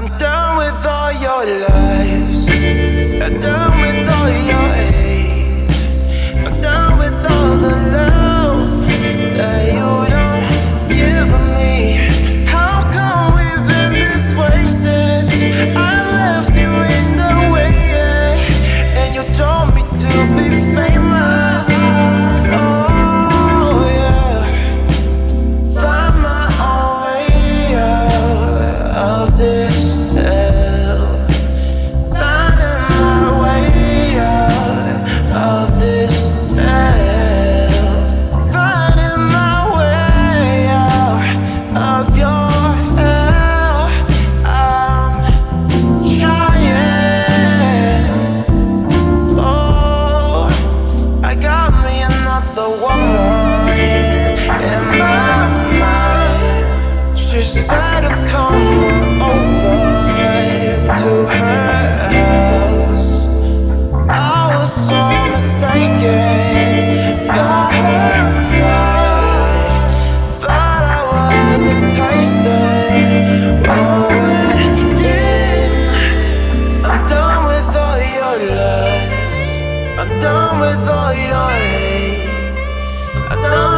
I'm done with all your lies. I'm done with all your hate. with all your hate. I don't.